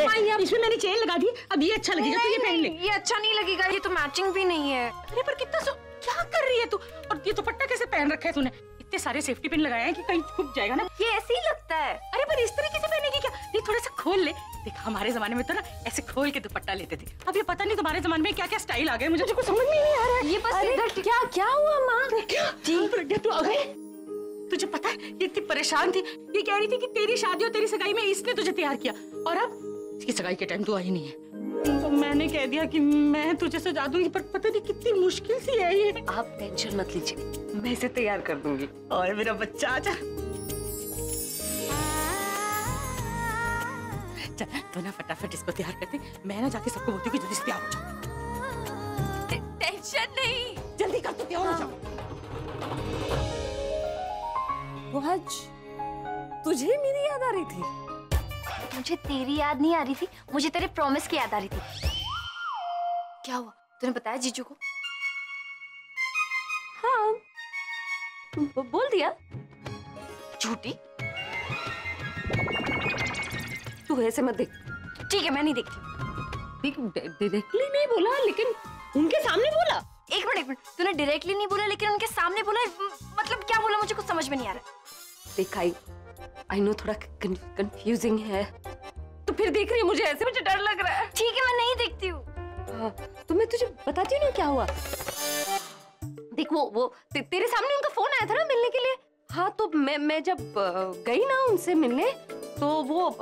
इसमें मैंने चेन लगा दी। अब ये अच्छा लगेगा तो ये पहन ले। ये अच्छा नहीं लगेगा ये तो मैचिंग भी नहीं है। अरे पर कितना सो क्या कर रही है तू? और ये दुपट्टा कैसे पहन रखा है तूने? इतने सारे सेफ्टी पिन लगाए हैं कि कहीं छुप जाएगा ना। ये ऐसे ही लगता है। अरे पर इस तरीके से पहनेगी क्या? ये थोड़ा सा खोल ले। देख हमारे जमाने में तो ना ऐसे खोल के दुपट्टा लेते थे। अब ये पता नहीं तुम्हारे जमाने में क्या क्या स्टाइल आ गए मुझे कुछ समझ में नहीं आ रहा है। ये बस इधर क्या क्या हुआ माँ? प्रज्ञा तू आ गई? तुझे पता है ये इतनी परेशान थी। ये कह रही थी कि तेरी शादी और तेरी सगाई में इसने तुझे तैयार किया। और अब इसकी सगाई के टाइम तू आई नहीं है। तो मैंने कह दिया कि मैं तुझे सजा दूँगी पर पता नहीं कितनी मुश्किल सी है ये। आप टेंशन मत लीजिए। मैं इसे तैयार कर दूँगी। और मेरा बच्चा आजा। चल तो ना फटाफट इसको तैयार करते मैं ना जाके सबको बोलती हूँ कि जल्दी से तैयार हो जाओ। टेंशन नहीं। जल्दी कर तो तैयार हो जाओ। आज तुझे मेरी याद आ रही थी। मुझे तेरी याद नहीं आ रही थी। मुझे तेरे प्रॉमिस की याद आ रही थी। क्या हुआ? तूने बताया जीजू को? हाँ। बोल दिया। झूठी? तू ऐसे मत देख। ठीक है मैं नहीं देखती। देख डायरेक्टली नहीं बोला लेकिन उनके सामने बोला। एक मिनट एक मिनट। तूने डायरेक्टली नहीं बोला लेकिन उनके सामने बोला? मतलब क्या बोला? मुझे कुछ समझ में नहीं आ रहा। देख आई नो थोड़ा कंफ्यूजिंग है। तो फिर देख रही है मुझे ऐसे मुझे डर लग रहा है। ठीक है मैं नहीं देखती हूँ। हाँ, तो मैं तुझे बताती हूँ ना क्या हुआ। देख वो वो ते, तेरे सामने उनका फ़ोन आया था ना मिलने के लिए। हाँ तो मैं मैं जब गई ना उनसे मिलने तो वो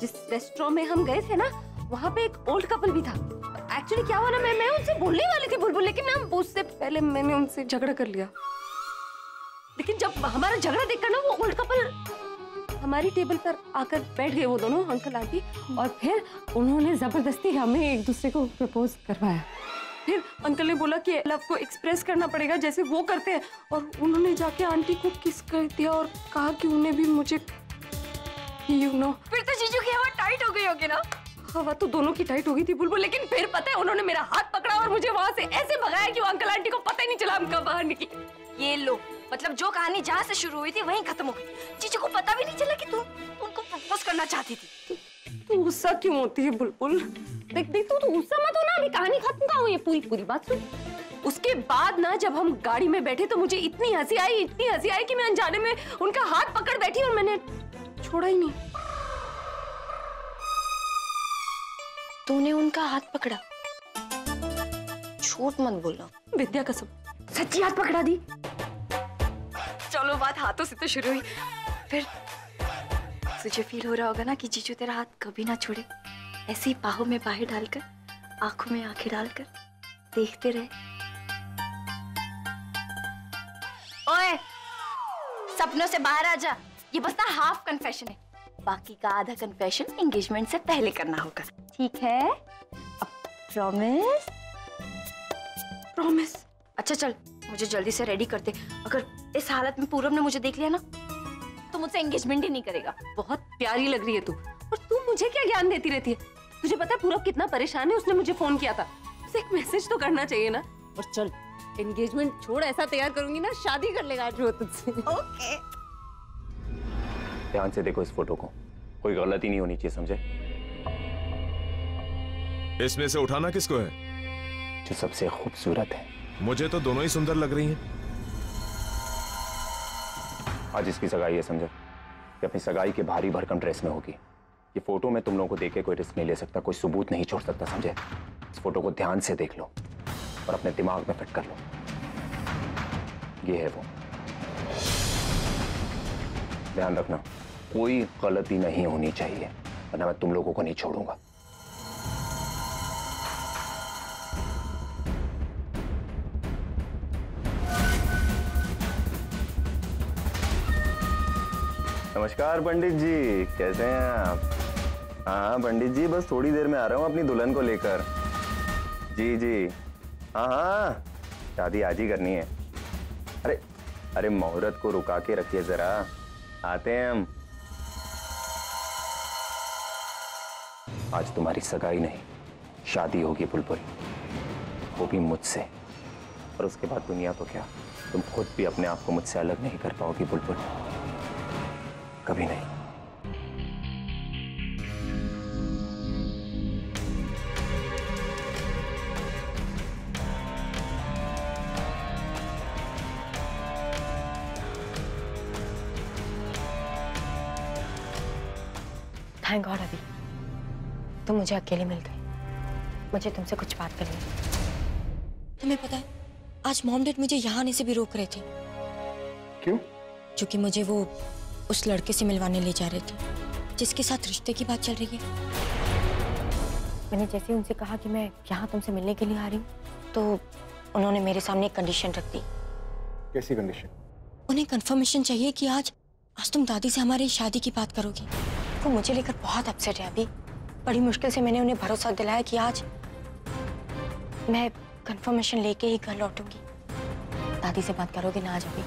जिस रेस्टोरेंट में हम गए थे ना वहाँ पे एक ओल्ड कपल भी था। एक्चुअली क्या हुआ ना मैं मैं उनसे बोलने वाली थी बुलबुल लेकिन ना उससे पहले मैंने उनसे झगड़ा कर लिया। लेकिन जब हमारा झगड़ा देखकर ना वो ओल्ड कपल हमारी टेबल पर आकर बैठ गए वो दोनों अंकल आंटी और फिर उन्होंने ज़बरदस्ती हमें एक दूसरे को प्रपोज करवाया। फिर अंकल ने बोला कि लव को एक्सप्रेस करना पड़ेगा जैसे वो करते हैं। और उन्होंने जाके आंटी को किस कर दिया और कहा कि उन्हें भी मुझे यू नो फिर तो जीजू की हवा टाइट हो गई होगी ना? हवा तो दोनों की टाइट हो गई थी बुलबुल लेकिन फिर पता है उन्होंने मेरा हाथ पकड़ा और मुझे वहाँ से ऐसे भगाया कि वो अंकल आंटी को पता ही नहीं चला हम कब बाहर निकले। ये लो मतलब जो कहानी जहाँ से शुरू हुई थी वहीं खत्म हो गई। जीजू को पता भी नहीं चला कि तुम उनको प्रपोज करना चाहती थी। तू गुस्सा क्यों होती है बुलबुल? देख देख तू तो गुस्सा मत हो ना अभी कहानी खत्म कहाँ हुई है? पूरी पूरी बात सुन। उसके बाद ना जब हम गाड़ी में बैठे तो मुझे इतनी हँसी आई इतनी हँसी आई कि मैं अनजाने में उनका हाथ पकड़ बैठी और मैंने छोड़ा ही नहीं। तूने उनका हाथ पकड़ा। झूठ मत बोलना। विद्या कसम सच्ची हाथ पकड़ा दी। चलो बात हाथों से तो शुरू हुई। फिर तुझे फील हो रहा होगा ना कि जीजू तेरा हाथ कभी ना छोड़े। ऐसे ही बाहों में बाहें डालकर आँखों में आँखें डालकर देखते रहे। ओए सपनों से बाहर आ जा। ये बस ना हाफ़ कन्फेशन है। बाकी का आधा कन्फेशन एंगेजमेंट से पहले करना होगा। ठीक है? अब प्रॉमिस प्रॉमिस अच्छा चल। मुझे जल्दी से रेडी करते अगर इस हालत में पूरब ने मुझे देख लिया ना तो मुझसे एंगेजमेंट ही नहीं करेगा। बहुत प्यारी लग रही है तू। और तू मुझे क्या ज्ञान देती रहती है? तुझे पता है पूरब कितना परेशान है? उसने मुझे फ़ोन किया था। उसे एक मैसेज तो करना चाहिए ना। और चल एंगेजमेंट छोड़ ऐसा तैयार करूँगी ना शादी कर लेगा आज वो तुझसे। ओके ध्यान से देखो इस फ़ोटो को। कोई गलती नहीं होनी चाहिए समझे? इसमें से उठाना किसको है? जो सबसे खूबसूरत है। मुझे तो दोनों ही सुंदर लग रही हैं। आज इसकी सगाई है समझे ये अपनी सगाई के भारी भरकम ड्रेस में होगी। ये फ़ोटो में तुम लोगों को देखे कोई रिस्क नहीं ले सकता, कोई सबूत नहीं छोड़ सकता समझे इस फ़ोटो को ध्यान से देख लो और अपने दिमाग में फिट कर लो। ये है वो। ध्यान रखना, कोई गलती नहीं होनी चाहिए, वरना मैं तुम लोगों को नहीं छोड़ूँगा। नमस्कार, पंडित जी। कैसे हैं आप? हाँ पंडित जी, बस थोड़ी देर में आ रहा हूँ अपनी दुल्हन को लेकर। जी जी। हाँ हाँ। शादी आज ही करनी है। अरे अरे, मुहूर्त को रुका के रखिए जरा। आते हैं हम। आज तुम्हारी सगाई नहीं, शादी होगी बुलबुल। वो भी मुझसे। और उसके बाद दुनिया तो क्या? तुम खुद भी अपने आप को मुझसे अलग नहीं कर पाओगी बुलबुल। कभी नहीं। थैंक गॉड अभी तुम मुझे अकेले मिल गए। मुझे तुमसे कुछ बात करनी तुम्हें पता है आज मॉम डेड मुझे यहाँ आने से भी रोक रहे थे। क्यों? क्योंकि मुझे वो उस लड़के से मिलवाने ले जा रहे थे जिसके साथ रिश्ते की बात चल रही है। मैंने जैसे उनसे कहा कि मैं यहाँ तुमसे मिलने के लिए आ रही हूँ तो उन्होंने मेरे सामने एक कंडीशन रख दी। कैसी कंडीशन उन्हें कंफर्मेशन चाहिए कि आज आज तुम दादी से हमारी शादी की बात करोगी। वो मुझे लेकर बहुत अपसेट है अभी। बड़ी मुश्किल से मैंने उन्हें भरोसा दिलाया कि आज मैं कंफर्मेशन लेके ही घर लौटूँगी। दादी से बात करोगे ना आज अभी?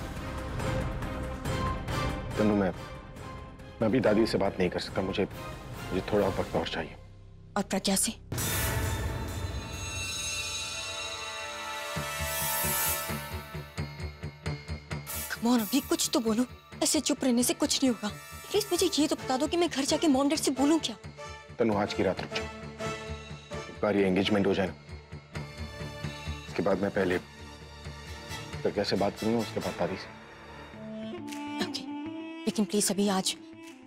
तनु मैं मैं अभी दादी से बात नहीं कर सकता मुझे मुझे थोड़ा वक्त और चाहिए। और प्रज्ञा से on, अभी कुछ तो बोलो। ऐसे चुप रहने से कुछ नहीं होगा। प्लीज़ मुझे ये तो बता दो कि मैं घर जाके मॉम डैड से बोलूँ क्या? तनु आज की रात रुक जाओ। एक बार ये एंगेजमेंट हो जाए ना। उसके बाद मैं पहले प्रज्ञा से बात करूँगा उसके बाद दादी से। लेकिन प्लीज़ अभी आज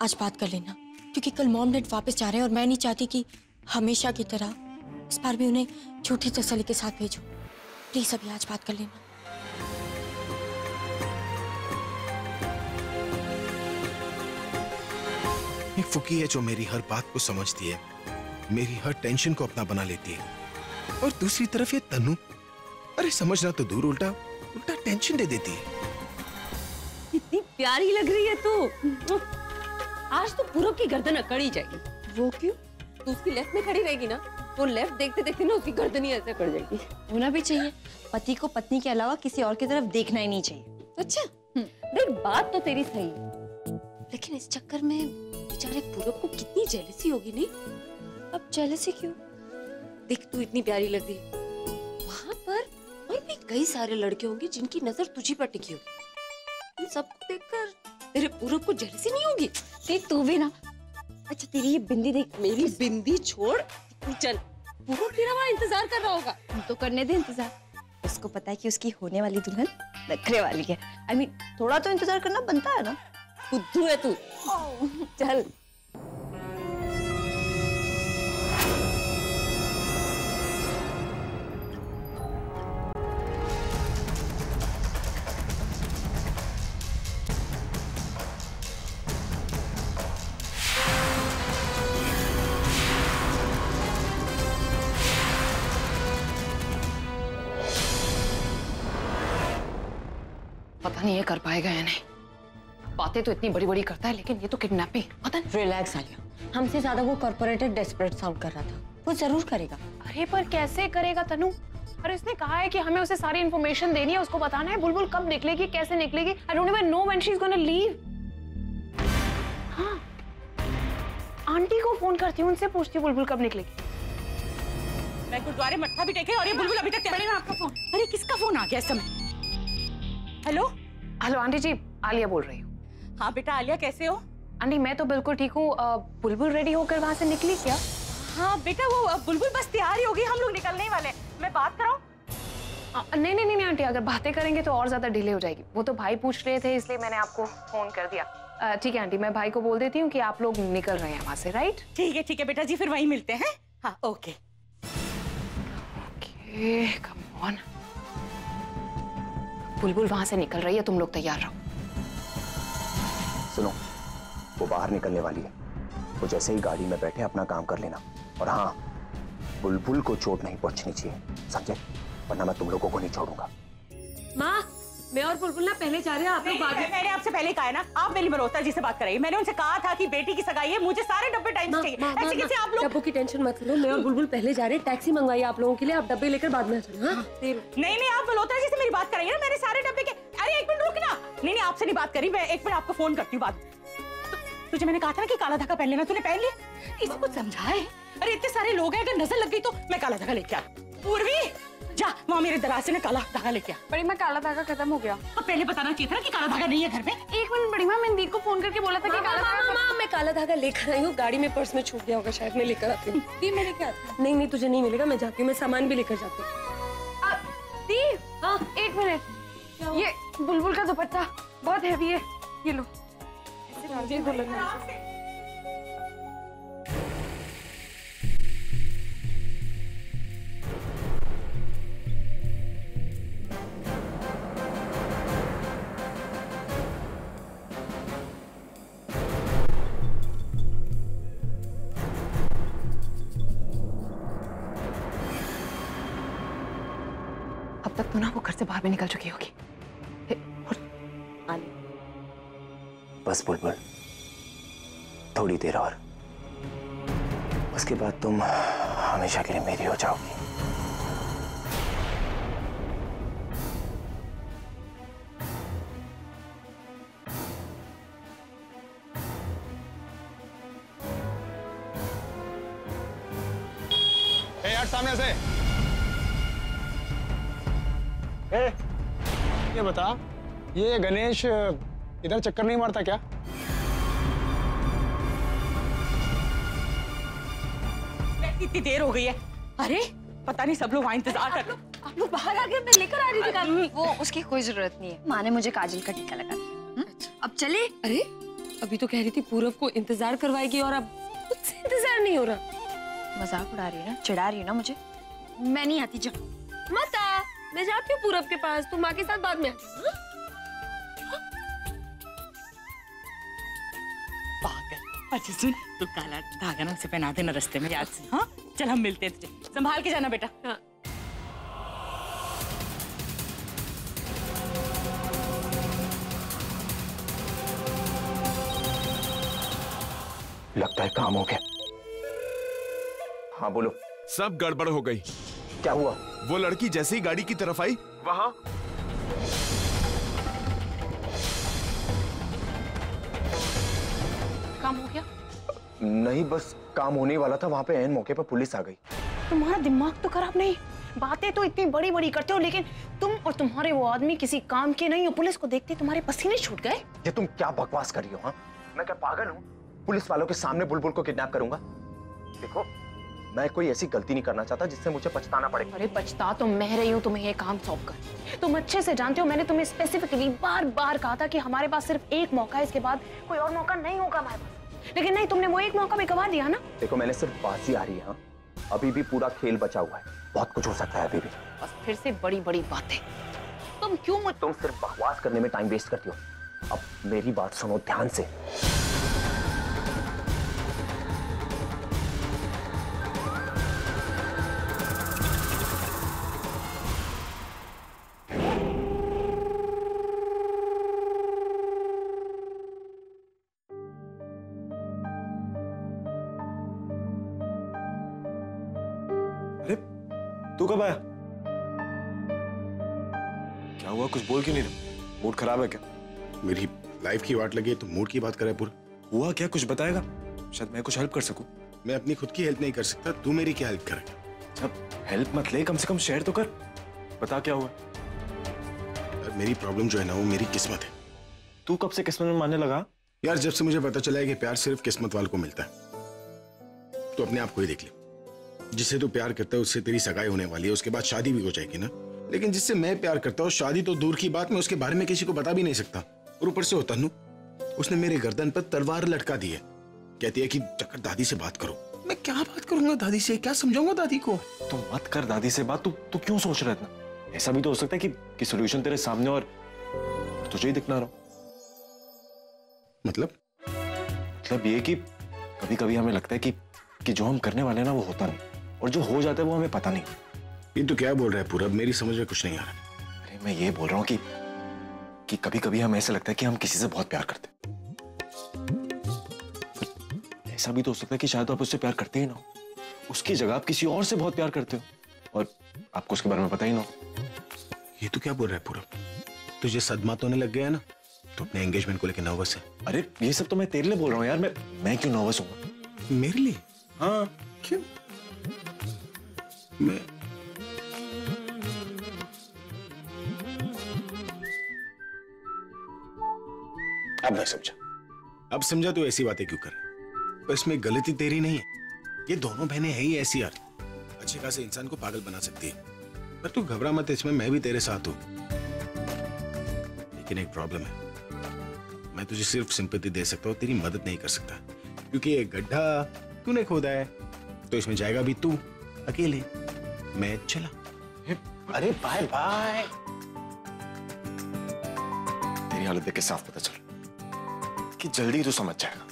आज बात कर लेना, क्योंकि कल मॉम डैड वापस जा रहे हैं और मैं नहीं चाहती कि हमेशा की तरह इस बार भी उन्हें झूठे तसली के साथ भेजो। प्लीज़ अभी आज बात कर लेना। एक फुकी है जो मेरी हर बात को समझती है, मेरी हर टेंशन को अपना बना लेती है। और दूसरी तरफ़ ये तनु, अरे समझना तो दूर, उल्टा उल्टा टेंशन दे देती है। प्यारी लग रही है तू। आज तो पूरब की गर्दन अकड़ जाएगी। वो क्यों? तू उसकी लेफ़्ट में खड़ी रहेगी ना वो लेफ़्ट देखते देखते ना उसकी गर्दन ही ऐसे अकड़ जाएगी। होना भी चाहिए। पति को पत्नी के अलावा किसी और की तरफ़ देखना ही नहीं चाहिए। अच्छा देख बात तो तेरी सही है। लेकिन इस चक्कर में बेचारे पूरब को कितनी जेलसी होगी नहीं? अब जेलसी क्यों? देख तू इतनी प्यारी लग रही है। वहाँ पर और भी कई सारे लड़के होंगे जिनकी नज़र तुझी पर टिकी होगी। सबको देखकर तेरे पूरब को जेलसी नहीं होगी? देख तू भी ना। अच्छा तेरी ये बिंदी देख मेरी बिंदी छोड़। तू चल पूरब तेरा वहाँ इंतज़ार कर रहा होगा। तुम तो करने दे इंतज़ार। उसको पता है कि उसकी होने वाली दुल्हन नखरे वाली है। आई I मीन mean, थोड़ा तो इंतज़ार करना बनता है ना। बुद्धू है तू। चल। कर पाएगा या नहीं? बातें तो इतनी बड़ी बड़ी करता है लेकिन ये तो किडनैपिंग पता नहीं। रिलैक्स आलिया। हमसे ज़्यादा वो कॉर्पोरेटेड डेस्परेट साउंड कर रहा था। वो ज़रूर करेगा। अरे पर कैसे करेगा तनु? अरे उसने कहा है कि हमें उसे सारी इंफॉर्मेशन देनी है उसको बताना है बुलबुल कब निकलेगी कैसे निकलेगी I don't even know when she is gonna leave हाँ। आंटी को फ़ोन करती हूँ उनसे पूछती हूँ बुलबुल कब निकलेगी। मैं गुरुद्वारे मत्था भी टेके और ये बुलबुल अभी तक तैयार आपका फ़ोन अरे किसका फ़ोन आ गया इस समय? Hello hello aunty ji Alia बोल रही हूँ। हाँ बेटा आलिया कैसे हो? आंटी मैं तो बिल्कुल ठीक हूँ। बुलबुल रेडी होकर वहाँ से निकली क्या? हाँ बेटा वो बुलबुल बस तैयार ही होगी हम लोग निकलने ही वाले मैं बात कराऊं? नहीं नहीं नहीं नहीं, आंटी अगर बातें करेंगे तो और ज़्यादा डिले हो जाएगी। वो तो भाई पूछ रहे थे इसलिए मैंने आपको फ़ोन कर दिया। ठीक है आंटी मैं भाई को बोल देती हूँ कि आप लोग निकल रहे हैं वहाँ से राइट ठीक है ठीक है बेटा जी फिर वहीं मिलते हैं। हाँ okay okay come on Bulbul वहाँ से निकल रही है तुम लोग तैयार रहो। सुनो वो बाहर निकलने वाली है। वो जैसे ही गाड़ी में बैठे अपना काम कर लेना। और हाँ बुलबुल को चोट नहीं पहुंचनी चाहिए समझे? वरना मैं तुम लोगों को नहीं छोड़ूँगा। माँ मैं और बुलबुल ना पहले जा रहे हैं आप लोग बाद में मैंने आपसे पहले कहा है ना आप मेरी मल्होत्रा जी से बात कराइए मैंने उनसे कहा था कि बेटी की सगाई है मुझे सारे डब्बे टाइम से चाहिए। ऐसे कैसे आप लोग डब्बों की टेंशन मत लो मैं और बुलबुल पहले जा रहे हैं टैक्सी मंगवाई आप लोगों के लिए आप डब्बे लेकर बाद में आ जाना हाँ? नहीं नहीं आप मल्होत्रा जी से मेरी बात कराइए ना मेरे सारे डब्बे के अरे एक मिनट रुकना नहीं नहीं आपसे नहीं बात करी मैं एक मिनट आपको फ़ोन करती हूँ बात तुझे मैंने कहा था ना कि काला धागा पहन लेना तूने पहन लिया? इसे कुछ समझाए अरे इतने सारे लोग हैं अगर नज़र लग गई तो मैं काला धागा लेके आ पूर्वी जा वहाँ मेरे दराज से ना काला धागा लेके आ। बड़ी मैं काला धागा खत्म हो गया। और पहले बताना चाहिए था ना कि काला धागा नहीं है घर में एक मिनट बड़ी मैं मंदीप को फ़ोन करके बोला था कि काला धागा माँ मैं काला धागा लेकर आई हूँ। गाड़ी में पर्स में छूट गया होगा शायद मैं लेकर आती हूँ। दी मैंने क्या नहीं नहीं तुझे नहीं मिलेगा मैं जाती हूँ मैं सामान भी लेकर जाती हूँ। दी हाँ एक मिनट। ये बुलबुल का दुपट्टा बहुत हैवी है। ये लो। ऐसे तक तो ना वो घर से बाहर भी निकल चुकी होगी। और बस बुलबुल। थोड़ी देर और। उसके बाद तुम हमेशा के लिए मेरी हो जाओगी। बता ये गणेश इधर चक्कर नहीं मारता क्या? इतनी देर हो गई है। अरे पता नहीं सब लोग वहाँ इंतज़ार कर आप लोग बाहर आ गए मैं लेकर आ रही थी काजल। वो उसकी कोई ज़रूरत नहीं है। माँ ने मुझे काजल का टीका लगा दिया। हम्म? अब चले। अरे अभी तो कह रही थी पूरब को इंतज़ार करवाएगी और अब मुझसे इंतज़ार नहीं हो रहा। मज़ाक उड़ा रही है ना? चिढ़ा रही है ना मुझे? मैं नहीं आती जा मत आ। मैं जाती हूँ पूरब के पास तुम माँ के साथ बाद में आ हाँ? पागल। अच्छा सुन। तू काला धागा ना उसे पहना देना रस्ते में याद से। हाँ? चल हम मिलते हैं तुझे। संभाल के जाना बेटा। हाँ। लगता है काम हो गया। हाँ बोलो। सब गड़बड़ हो गई। क्या हुआ? वो लड़की जैसे ही गाड़ी की तरफ़ आई। वहाँ। काम हो गया? नहीं बस काम होने वाला था। वहाँ पे एन मौके पर पुलिस आ गई। तुम्हारा दिमाग तो खराब नहीं। बातें तो इतनी बड़ी बड़ी करते हो लेकिन तुम और तुम्हारे वो आदमी किसी काम के नहीं हो। पुलिस को देखते तुम्हारे पसीने छूट गए। ये तुम क्या बकवास कर रही हो हाँ? मैं क्या पागल हूँ? पुलिस वालों के सामने बुलबुल को किडनैप करूँगा? देखो मैं कोई ऐसी गलती नहीं करना चाहता जिससे मुझे पछताना पड़े। अरे बचता तो मैं रही हूँ तुम्हें ये काम सौंप कर। तुम अच्छे से जानते हो मैंने तुम्हें स्पेसिफिकली बार बार कहा था कि हमारे पास सिर्फ़ एक मौका है इसके बाद कोई और मौका नहीं होगा हमारे पास। लेकिन नहीं तुमने वो एक मौका भी गवा दिया ना। देखो मैंने सिर्फ़ बाजी आ रही है हाँ। अभी भी पूरा खेल बचा हुआ है। बहुत कुछ हो सकता है अभी भी। बस फिर से बड़ी बड़ी बातें। तुम क्यों मुझ तुम सिर्फ़ बकवास करने में टाइम वेस्ट करती हो। अब मेरी बात सुनो ध्यान से। बोल क्यों नहीं रहा? मूड खराब है क्या? मेरी लाइफ की वाट लगी है तो मूड की बात करे पूरा। हुआ क्या? कुछ बताएगा? शायद मैं कुछ हेल्प कर सकूँ। मैं अपनी खुद की हेल्प नहीं कर सकता तू मेरी क्या हेल्प करे जब हेल्प मत ले कम से कम शेयर तो कर। बता क्या हुआ? यार मेरी प्रॉब्लम जो है ना वो मेरी किस्मत है। तू कब से किस्मत में मानने लगा? यार जब से मुझे पता चला है कि प्यार सिर्फ़ किस्मत वाल को मिलता है तो अपने आप को ही देख ले। जिससे तू प्यार करता है उससे तेरी सगाई होने वाली है उसके बाद शादी भी हो जाएगी ना? लेकिन जिससे मैं प्यार करता हूँ शादी तो दूर की बात मैं उसके बारे में किसी को बता भी नहीं सकता। और ऊपर से होता नू उसने मेरे गर्दन पर तलवार लटका दी है। कहती है कि चक्कर दादी से बात करो। मैं क्या बात करूँगा दादी से? क्या समझाऊँगा दादी को? तू मत कर दादी से बात तू तू क्यों सोच रहा है इतना? ऐसा भी तो हो सकता है कि कि सोल्यूशन तेरे सामने और तुझे ही दिखना रहा मतलब? मतलब ये कि कभी कभी हमें लगता है कि कि जो हम करने वाले हैं ना वो होता नहीं। और जो हो जाता है वो हमें पता नहीं। ये तो क्या बोल रहा है पूरा मेरी समझ में कुछ नहीं आ रहा। अरे मैं ये बोल रहा हूँ कि कि कभी कभी हमें ऐसा लगता है कि हम किसी से बहुत प्यार करते हैं। ऐसा भी तो हो सकता है कि शायद आप उससे प्यार करते ही ना हो। उसकी जगह आप किसी और से बहुत प्यार करते हो। और आपको उसके बारे में पता ही ना हो। ये तो क्या बोल रहा है पूरा तुझे सदमा तो नहीं लग गया है ना? तो अपने एंगेजमेंट को लेकर नर्वस है। अरे ये सब तो मैं तेरे लिए बोल रहा हूँ यार। मैं मैं क्यों नर्वस हूँ? मेरे लिए? हाँ क्यों? मैं अब मैं समझा। अब समझा तू ऐसी बातें क्यों कर रहा पर इसमें गलती तेरी नहीं है। ये दोनों बहनें हैं ही ऐसी यार। अच्छे खासे इंसान को पागल बना सकती है। पर तू घबरा मत इसमें मैं भी तेरे साथ हूँ। लेकिन एक प्रॉब्लम है। मैं तुझे सिर्फ़ सिंपैथी दे सकता हूँ तेरी मदद नहीं कर सकता। क्योंकि ये गड्ढा तूने खोदा है। तो इसमें जाएगा भी तू अकेले। मैं चला। अरे बाय बाय। तेरी हालत देख के साफ़ पता चल। कि जल्दी तो समझ जाएगा।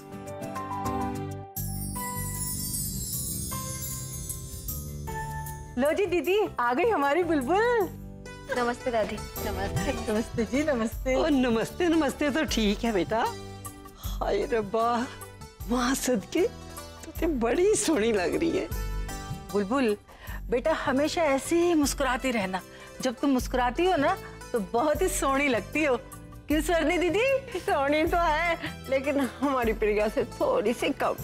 लो जी दीदी आ गई हमारी बुलबुल। नमस्ते दादी। नमस्ते। नमस्ते जी नमस्ते। ओ नमस्ते नमस्ते तो ठीक है बेटा। हाय रब्बा माँ सदके तुझे बड़ी सोहनी लग रही है। बुलबुल बेटा हमेशा ऐसे ही मुस्कुराती रहना। जब तुम मुस्कुराती हो ना तो बहुत ही सोहनी लगती हो। क्यों सरनी दीदी सोनी तो है लेकिन हमारी प्रिया से थोड़ी सी कम।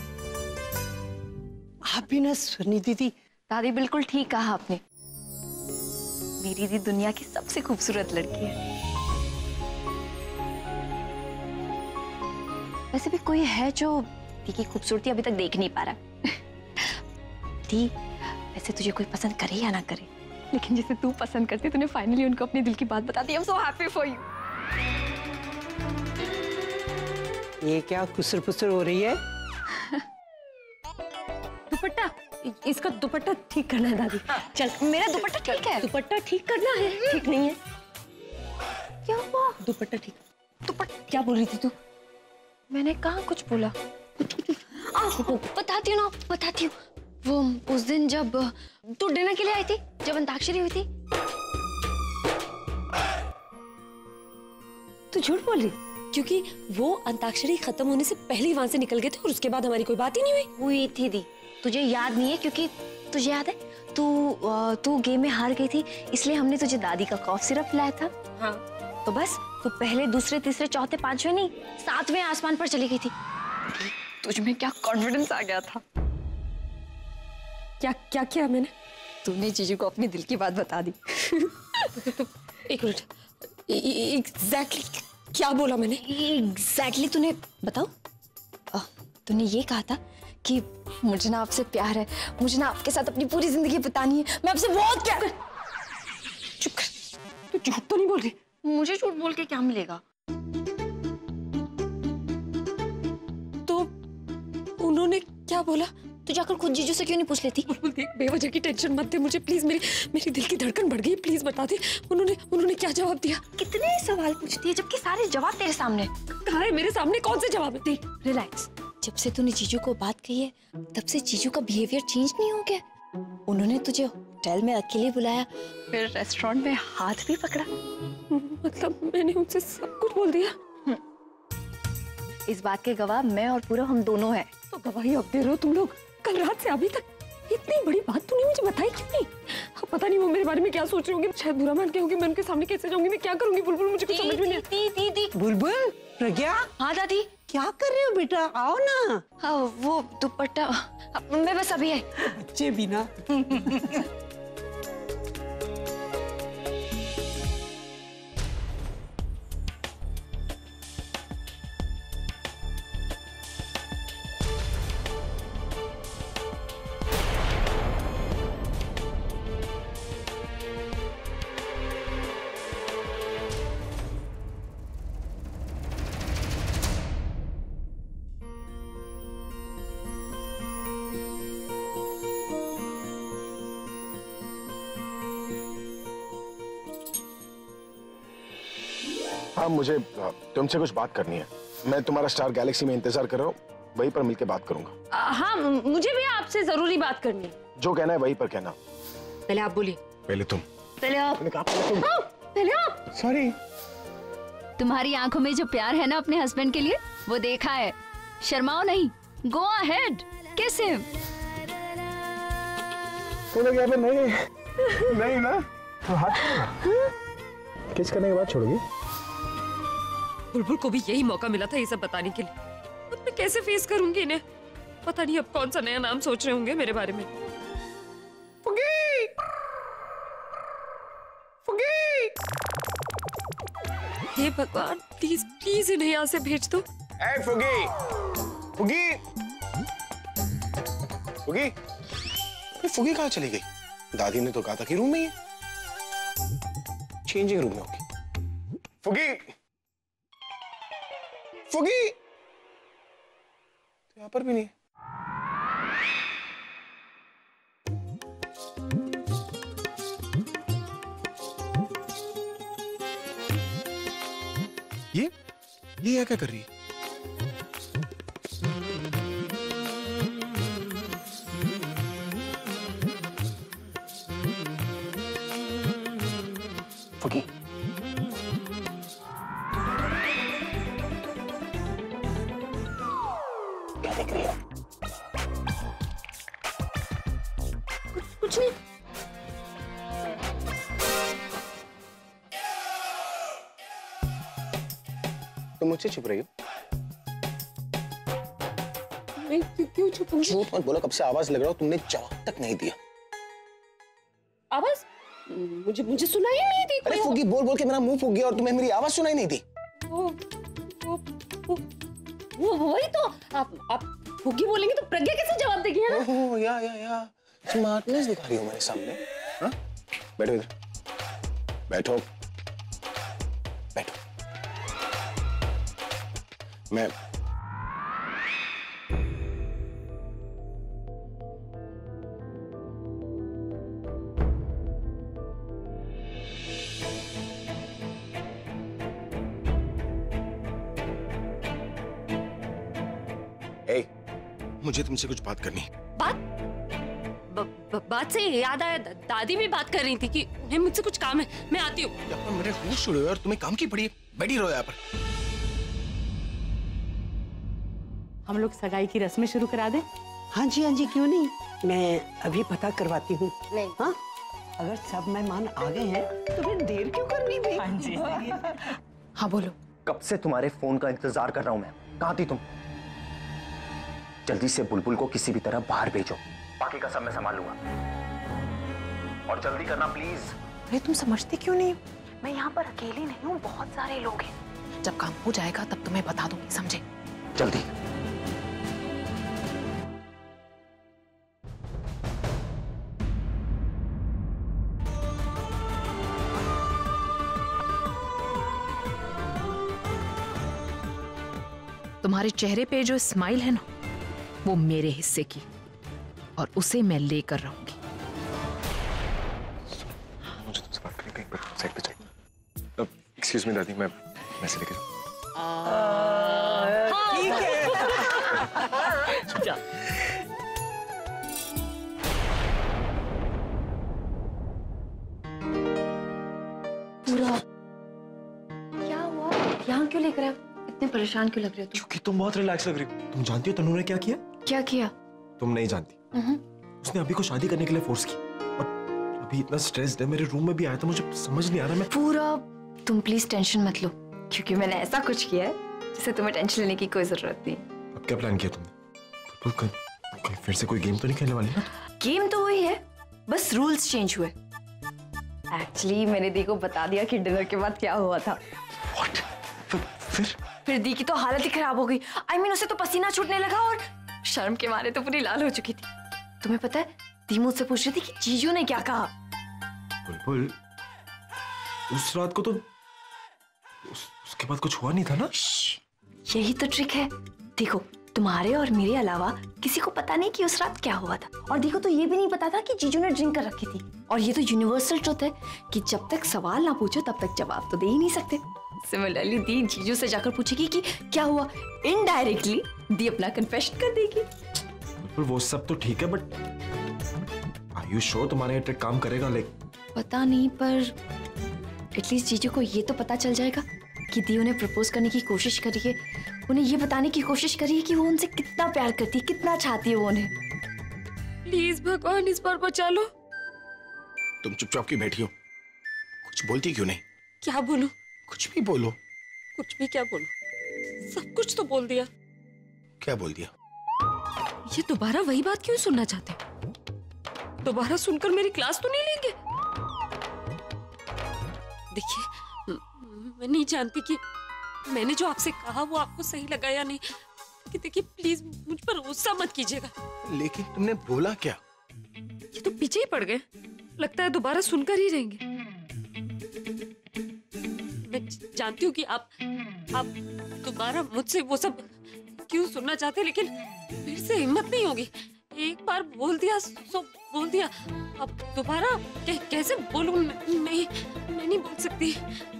आप भी ना स्वर्णी दीदी। दादी बिल्कुल ठीक कहा आपने। मेरी दी दुनिया की सबसे खूबसूरत लड़की है। वैसे भी कोई है जो दी की खूबसूरती अभी तक देख नहीं पा रहा। दी वैसे तुझे कोई पसंद करे या ना करे? लेकिन जिसे तू पसंद करती तूने फाइनली उनको अपने दिल की बात बता दी। I am so happy for you ये क्या खुसर फुसर हो रही है? दुपट्टा इसका दुपट्टा ठीक करना है दादी। चल मेरा दुपट्टा ठीक है? दुपट्टा ठीक करना है? ठीक नहीं है। क्या हुआ? दुपट्टा ठीक। दुपट्टा क्या बोल रही थी तू? मैंने कहा कुछ बोला? बताती हूँ ना बताती हूँ। वो उस दिन जब तू डिनर के लिए आई थी जब अंताक्षरी हुई थी। तू झूठ बोल रही? क्योंकि वो अंताक्षरी खत्म होने से पहले ही वहाँ से निकल गए थे और उसके बाद हमारी कोई बात ही नहीं हुई। हुई थी दी। तुझे याद नहीं है क्योंकि तुझे याद है? तू तू गेम में हार गई थी इसलिए हमने तुझे दादी का कॉफ सिरप पिलाया था। हाँ। तो बस तू पहले दूसरे तीसरे चौथे पाँचवें नहीं सातवें आसमान पर चली गई थी। तुझ में क्या कॉन्फिडेंस आ गया था? क्या क्या किया मैंने? तूने जीजू को अपने दिल की बात बता दी। एक मिनट। एग्जैक्टली क्या बोला मैंने? एग्जैक्टली तूने बताओ। तूने ये कहा था कि मुझे ना आपसे प्यार है मुझे ना आपके साथ अपनी पूरी ज़िंदगी बितानी है मैं आपसे बहुत प्यार चुप कर तू झूठ तो नहीं बोल रही? मुझे झूठ बोल के क्या मिलेगा? तो उन्होंने क्या बोला? तू जाकर खुद जीजू से क्यों नहीं पूछ लेती? बुलबुल देख बेवजह की टेंशन मत दे मुझे प्लीज़ मेरी मेरी दिल की धड़कन बढ़ गई प्लीज़ बता दे। उन्होंने उन्होंने क्या जवाब दिया? कितने सवाल पूछती है जबकि सारे जवाब तेरे सामने। कहा है मेरे सामने? कौन से जवाब है? देख रिलैक्स जब से तूने जीजू को बात कही है तब से जीजू का बिहेवियर चेंज नहीं हो गया। उन्होंने तुझे होटल में अकेले बुलाया फिर रेस्टोरेंट में हाथ भी पकड़ा। मतलब मैंने उनसे सब कुछ बोल दिया। इस बात के गवाह मैं और पूरा हम दोनों हैं। तो गवाही अब दे रहे हो तुम लोग? कल रात से अभी तक इतनी बड़ी बात तूने मुझे बताई क्यों नहीं? अब पता नहीं वो मेरे बारे में क्या सोच रही होंगे। शायद बुरा मान के होगी मैं उनके सामने कैसे जाऊँगी मैं क्या करूँगी? बुलबुल मुझे कुछ समझ में नहीं आता। दी दी दी बुलबुल प्रज्ञा? हाँ दादी। क्या कर रहे हो बेटा? आओ ना। हाँ, वो दुपट्टा मैं बस अभी है बच्चे भी ना। मुझे तुमसे कुछ बात करनी है। मैं तुम्हारा स्टार गैलेक्सी में इंतज़ार कर रहा हूँ वहीं पर मिलके बात करूँगा। हाँ मुझे भी आपसे ज़रूरी बात करनी है। जो कहना है वहीं पर कहना। पहले आप बोलिए। पहले तुम। पहले आप। मैंने कहा पहले तुम। पहले आप। सॉरी तुम्हारी आँखों में जो प्यार है ना अपने हस्बैंड के लिए वो देखा है। शर्माओ नहीं। गो अहेड किस हिम तुम लोग यहाँ पे नहीं नहीं ना? तो हाथ किस करने के बाद छोड़ोगी। बुलबुल को भी यही मौका मिला था ये सब बताने के लिए। अब मैं कैसे फेस करूँगी इन्हें? पता नहीं अब कौन सा नया नाम सोच रहे होंगे मेरे बारे में। हे भगवान प्लीज़ प्लीज़ इन्हें यहाँ से भेज दो। ए फुगी! फुगी! फुगी! ये फुगी कहाँ चली गई? दादी ने तो कहा था कि रूम में ही है। चेंजिंग रूम में होगी। फुगी! फुगी। तो यहाँ पर भी नहीं। ये? ये क्या कर रही है? फुकी मुझसे छुप रही हो मैं क्यों छुपूँगी झूठ मत बोलो कब से आवाज़ लग रहा हो तुमने जवाब तक नहीं दिया। आवाज़? मुझे मुझे सुनाई नहीं दी अरे फुगी बोल बोल के मेरा मुँह फूक गया और तुम्हें मेरी आवाज़ सुनाई नहीं दी। वो वो वो वो वही तो आप आप फुग्गी बोलेंगे तो प्रज्ञा कैसे जवाब देगी है ना? ओहो या या या। स्मार्टनेस दिखा रही हो मेरे सामने हाँ? बैठो इधर। बैठो। मैं ए, मुझे तुमसे कुछ बात करनी बात? ब, ब, बात से याद आया दा- दादी भी बात कर रही थी कि उन्हें मुझसे कुछ काम है मैं आती हूँ। मेरे होश उड़े और तुम्हें काम की पड़ी है। बैठी रहो यहाँ पर। हम लोग सगाई की रस्में शुरू करा दें। हाँ जी हाँ जी क्यों नहीं? मैं अभी पता करवाती हूँ। नहीं। हाँ? अगर सब मेहमान आ गए हैं तो फिर देर क्यों करनी भाई हाँ जी। हाँ बोलो। कब से तुम्हारे फ़ोन का इंतज़ार कर रहा हूँ मैं? कहाँ थी तुम? जल्दी से बुलबुल को किसी भी तरह बाहर भेजो। बाकी का सब मैं संभाल लूँगा। और जल्दी करना प्लीज़ अरे तुम समझते क्यों नहीं? मैं यहाँ पर अकेली नहीं हूँ बहुत सारे लोग हैं। जब काम हो जाएगा तब तुम्हें बता दूँगी समझे? जल्दी। तुम्हारे चेहरे पे जो स्माइल है ना वो मेरे हिस्से की। और उसे मैं लेकर रहूँगी। मुझे तुमसे बात करनी है, कहीं पर साइड पे चल एक्सक्यूज मी दादी मैं मैं से लेके ठीक है। पूरा। क्या हुआ? यहाँ क्यों लेकर आए? इतने परेशान क्यों लग रहे हो क्योंकि तुम बहुत रिलैक्स लग रही हो। तुम जानती हो तनु ने क्या किया? क्या किया? तुम नहीं जानती। हम्म, उसने अभी को शादी करने के लिए फोर्स की। और अभी इतना स्ट्रेस्ड है मेरे रूम में भी आया था मुझे समझ नहीं आ रहा मैं पूरा तुम प्लीज़ टेंशन मत लो क्योंकि मैंने ऐसा कुछ किया है जिसे तुम्हें टेंशन लेने की कोई ज़रूरत नहीं। अब क्या प्लान किया तुमने? बिल्कुल कहीं कहीं फिर से कोई गेम तो नहीं खेलने वाली ना? गेम तो वही है बस रूल्स चेंज हुए। एक्चुअली मैंने दी को बता दिया कि डिनर के बाद क्या हुआ था। व्हाट फिर? फिर दी की तो हालत ही खराब हो गई। आई I मीन mean, उसे तो पसीना छूटने लगा और शर्म के मारे तो पूरी लाल हो चुकी थी। तुम्हें पता है दी मुझसे पूछ रही थी कि जीजू ने क्या कहा? बुलबुल उस रात को तो उस, उसके बाद कुछ हुआ नहीं था ना? यही तो ट्रिक है। देखो तुम्हारे और मेरे अलावा किसी को पता नहीं कि उस रात क्या हुआ था। और देखो तो ये भी नहीं पता था कि जीजू ने ड्रिंक कर रखी थी। और ये तो यूनिवर्सल ट्रुथ है कि जब तक सवाल ना पूछो तब तक जवाब तो दे ही नहीं सकते। सिमिलरली दी जीजू से जाकर पूछेगी कि क्या हुआ? इनडायरेक्टली दी अपना कन्फेशन कर देगी। बिल्कुल वो सब तो ठीक है बट आयु श्योर तुम्हारा ये ट्रिक काम करेगा लाइक पता नहीं पर एटलीस्ट जीजू को ये तो पता चल जाएगा कि दी उन्हें प्रपोज करने की कोशिश करी है। उन्हें ये बताने की कोशिश करी है कि वो उनसे कितना प्यार करती है कितना चाहती है वो उन्हें। प्लीज़ भगवान इस बार बचा लो। तुम चुपचाप की बैठी हो? कुछ बोलती क्यों नहीं? क्या बोलूँ? कुछ भी बोलो। कुछ भी क्या बोलो? सब कुछ तो बोल दिया। क्या बोल दिया? ये दोबारा वही बात क्यों सुनना चाहते हो? दोबारा सुनकर मेरी क्लास तो नहीं लेंगे? देखिए मैं नहीं जानती कि मैंने जो आपसे कहा वो आपको सही लगा या नहीं। कि देखिए प्लीज़ मुझ पर गुस्सा मत कीजिएगा। लेकिन तुमने बोला क्या? ये तो पीछे ही पड़ गए। लगता है दोबारा सुनकर ही रहेंगे। मैं जानती हूँ कि आप आप दोबारा मुझसे वो सब क्यों सुनना चाहते लेकिन फिर से हिम्मत नहीं होगी। एक बार बोल दिया सो बोल दिया। अब दोबारा कै, कैसे बोलूँ नहीं मैं नहीं बोल सकती।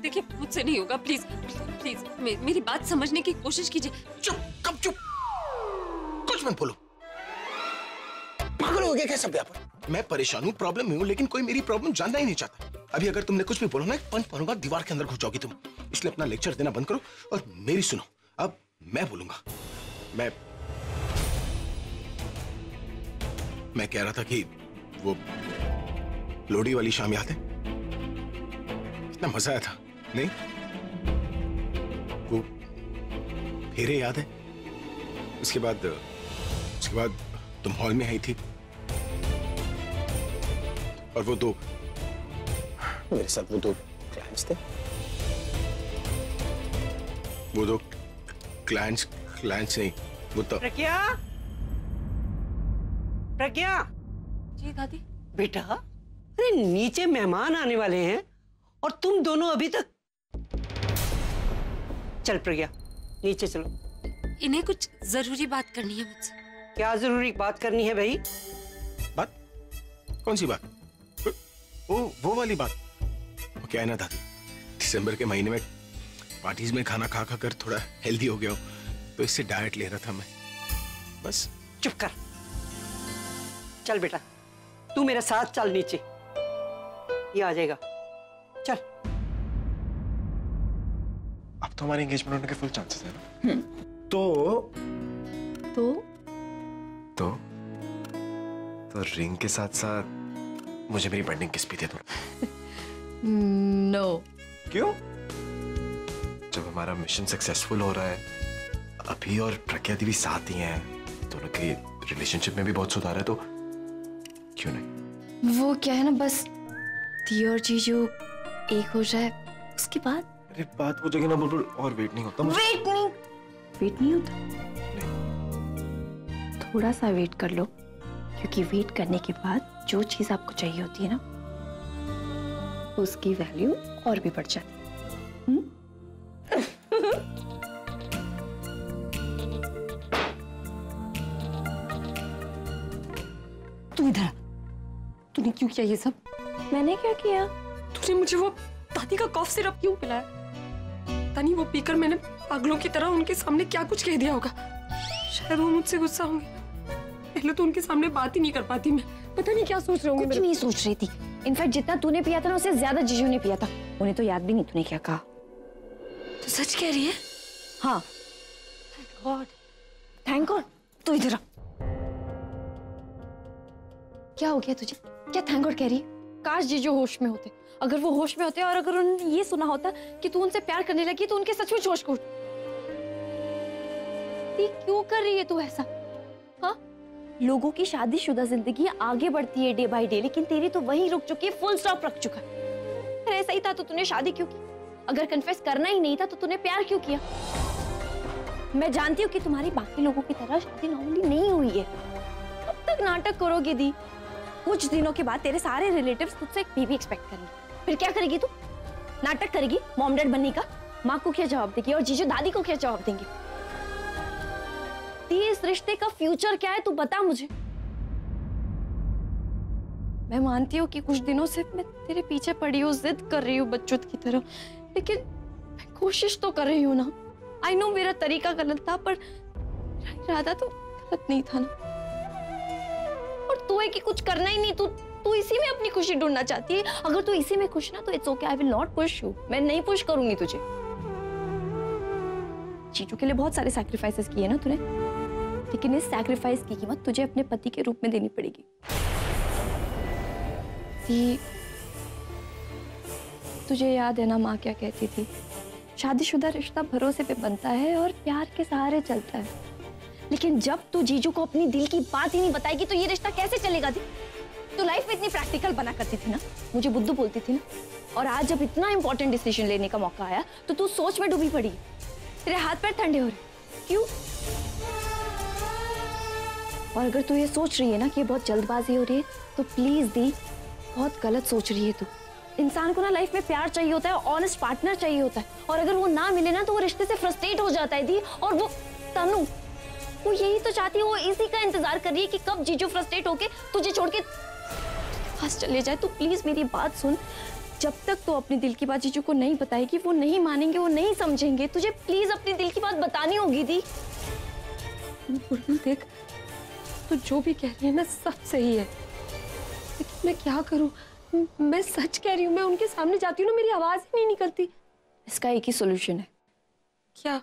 देखिए मुझसे नहीं होगा प्लीज़ प्लीज़ मे, मेरी बात समझने की कोशिश कीजिए। चुप कब चुप? कुछ मत बोलो। पागल हो गया सब यहाँ मैं परेशान हूँ प्रॉब्लम में हूँ लेकिन कोई मेरी प्रॉब्लम जानना ही नहीं चाहता। अभी अगर तुमने कुछ भी बोला ना पंच मारूँगा दीवार के अंदर घुस जाओगी तुम। इसलिए अपना लेक्चर देना बंद करो और मेरी सुनो। अब मैं बोलूँगा। मैं मैं कह रहा था कि वो लोडी वाली शाम याद है। कितना मज़ा आया था, नहीं? वो फेरे याद है। उसके बाद उसके बाद तुम हॉल में आई थी। और वो दो मेरे साथ वो दो क्लाइंट्स थे वो दो क्लाइंट्स क्लाइंट्स नहीं वो तो प्रज्ञा? प्रज्ञा? जी दादी। बेटा? अरे नीचे मेहमान आने वाले हैं और तुम दोनों अभी तक। चल प्रज्ञा नीचे चलो। इन्हें कुछ ज़रूरी बात करनी है मुझसे। क्या ज़रूरी बात करनी है भाई? बात? कौन सी बात? ओ वो वाली बात। वो क्या है ना दादी? दिसंबर के महीने में पार्टीज़ में खाना खा खा कर थोड़ा हेल्दी हो गया हूँ तो इससे डाइट ले रहा था मैं। बस। चुप कर। चल बेटा तू मेरे साथ चल नीचे। ये आ जाएगा। चल। अब तो हमारे एंगेजमेंट होने के फुल चांसेस है ना। तो? तो? तो? तो रिंग के साथ साथ मुझे मेरी बेंडिंग किस भी दे दो। No no. क्यों? जब हमारा मिशन सक्सेसफुल हो रहा है अभी और प्रज्ञा दीदी साथ ही हैं दोनों के रिलेशनशिप में भी बहुत सुधार है तो क्यों नहीं? वो क्या है ना बस और जीजू एक हो जाए उसके बाद? अरे बात हो जाएगी ना बुलबुल और वेट नहीं होता मुझे वेट नहीं। वेट नहीं होता? थोड़ा सा वेट कर लो क्योंकि वेट करने के बाद जो चीज़ आपको चाहिए होती है ना उसकी वैल्यू और भी बढ़ जाती हम्म? तू इधर आ। तूने क्यों किया ये सब? मैंने क्या किया? तूने मुझे वो दादी का कॉफ सिरप क्यों पिलाया? तनी वो पीकर मैंने पागलों की तरह उनके सामने क्या कुछ कह दिया होगा। शायद वो मुझसे गुस्सा होंगे। पहले तो उनके सामने बात ही नहीं कर पाती मैं। पता नहीं क्या सोच रहे कुछ नहीं सोच रही थी। इनफैक्ट जितना तूने पिया था ना उससे ज़्यादा जीजू ने पिया था। उन्हें तो याद भी नहीं तूने क्या कहा? तो सच कह रही है? हाँ। गॉड थैंक गॉड तू इधर आ। क्या हो गया तुझे? क्या थैंक गॉड कह रही है? काश जीजू होश में होते। अगर वो होश में होते और अगर उन्होंने ये सुना होता कि तू उनसे प्यार करने लगी तो उनके सचमुच होश को क्यों कर रही है तू ऐसा? हाँ? लोगों की शादीशुदा ज़िंदगी आगे बढ़ती है डे बाय डे लेकिन तेरी तो वहीं रुक चुकी है फुल स्टॉप रख चुका है। ऐसा ही था तो तूने शादी क्यों की? अगर कन्फेस करना ही नहीं था तो तूने प्यार क्यों किया? मैं जानती हूँ कि तुम्हारी बाकी लोगों की तरह शादी नॉर्मली नहीं हुई है। कब तक नाटक करोगे दी? कुछ दिनों के बाद तेरे सारे रिलेटिव्स तुझसे एक बेबी एक्सपेक्ट करेंगे। फिर क्या करेगी तू? नाटक करेगी मॉम डैड बनने का, माँ को क्या जवाब देगी और जीजू दादी को क्या जवाब देंगे? दी, इस रिश्ते का फ्यूचर क्या है? तू बता मुझे। मैं मानती हूँ कि कुछ दिनों से मैं तेरे पीछे पड़ी हूँ जिद कर रही हूँ बच्चों की तरह। लेकिन मैं कोशिश तो कर रही हूँ ना। आई नो मेरा तरीका गलत था पर इरादा तो गलत नहीं था ना। और तू है कि कुछ करना ही नहीं तू तू इसी में अपनी खुशी ढूंढना चाहती है। अगर तू इसी में खुश ना तो it's okay I will not push you मैं नहीं पुश करूँगी तुझे। चीज़ों के लिए बहुत सारे सैक्रिफाइसेस किए ना तूने। लेकिन इस सैक्रिफाइस की कीमत तुझे अपने पति के रूप में देनी पड़ेगी। सी, तुझे याद है ना माँ क्या कहती थी? शादीशुदा रिश्ता भरोसे पे बनता है और प्यार के सहारे चलता है। लेकिन जब तू जीजू को अपनी दिल की बात ही नहीं बताएगी तो ये रिश्ता कैसे चलेगा दी तू लाइफ में इतनी प्रैक्टिकल बना करती थी ना? मुझे बुद्धू बोलती थी ना? और आज जब इतना इंपॉर्टेंट डिसीज़न लेने का मौका आया तो तू सोच में डूबी पड़ी। तेरे हाथ पैर ठंडे हो रहे क्यों? और अगर तू ये सोच रही है ना कि बहुत जल्दबाजी हो रही है तो प्लीज़ दी, बहुत गलत सोच रही है तू। इंसान को ना लाइफ में प्यार चाहिए होता है ऑनेस्ट पार्टनर चाहिए होता है। और अगर वो ना मिले ना तो वो रिश्ते से फ्रस्ट्रेट हो जाता है, दी। और वो, तनु, वो यही तो चाहती है, वो इसी का इंतज़ार कर रही है कि कब जीजू फ्रस्ट्रेट होके तुझे छोड़ के पास चले जाए। तो प्लीज़ मेरी बात सुन। जब तक तो अपने दिल की बात जीजू को नहीं बताएगी, वो नहीं मानेंगे, वो नहीं समझेंगे। तुझे प्लीज़ अपने दिल की बात बतानी होगी, दी। देख तू जो भी कह रही है ना सब सही है। लेकिन मैं क्या करूँ? मैं सच कह रही हूँ मैं उनके सामने जाती हूँ ना मेरी आवाज़ ही नहीं निकलती। इसका एक ही सोल्यूशन है। क्या?